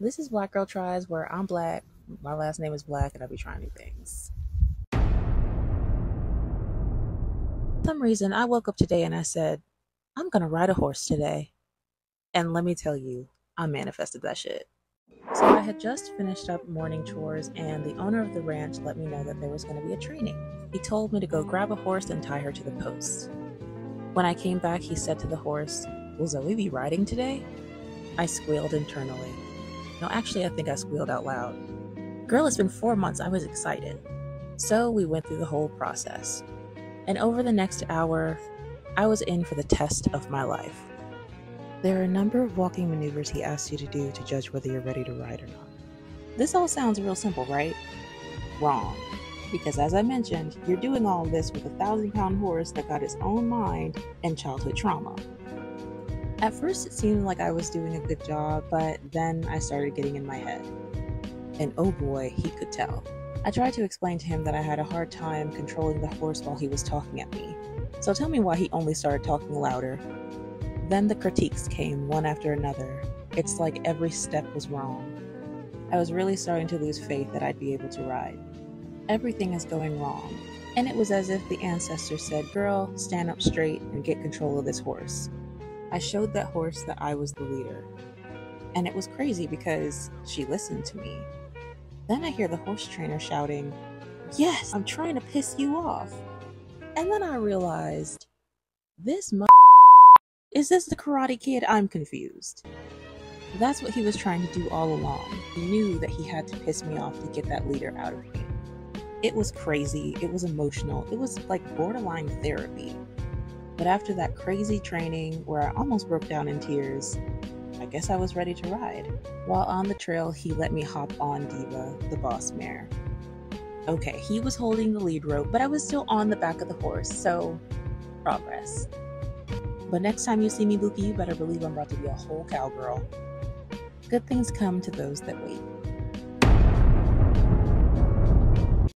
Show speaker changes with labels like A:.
A: This is Black Girl Tries, where I'm black, my last name is black, and I'll be trying new things. For some reason, I woke up today and I said, I'm gonna ride a horse today. And let me tell you, I manifested that shit. So I had just finished up morning chores, and the owner of the ranch let me know that there was going to be a training. He told me to go grab a horse and tie her to the post. When I came back, he said to the horse, Will Zoe be riding today? I squealed internally. No, actually, I think I squealed out loud. Girl, it's been four months. I was excited. So we went through the whole process. And over the next hour, I was in for the test of my life. There are a number of walking maneuvers he asks you to do to judge whether you're ready to ride or not. This all sounds real simple, right? Wrong. Because as I mentioned, you're doing all this with a thousand pound horse that got its own mind and childhood trauma. At first, it seemed like I was doing a good job, but then I started getting in my head. And oh boy, he could tell. I tried to explain to him that I had a hard time controlling the horse while he was talking at me. So tell me why he only started talking louder then the critiques came one after another. It's like every step was wrong. I was really starting to lose faith that I'd be able to ride. Everything is going wrong. And it was as if the ancestors said, Girl, stand up straight and get control of this horse. I showed that horse that I was the leader. And it was crazy because she listened to me. Then I hear the horse trainer shouting, Yes, I'm trying to piss you off. And then I realized, this is this the Karate Kid? I'm confused. That's what he was trying to do all along. He knew that he had to piss me off to get that leader out of me. It was crazy, it was emotional, it was like borderline therapy. But after that crazy training where I almost broke down in tears, I guess I was ready to ride. While on the trail, he let me hop on Diva, the boss mare. Okay, he was holding the lead rope, but I was still on the back of the horse, so progress. But next time you see me, Buki, you better believe I'm about to be a whole cowgirl. Good things come to those that wait.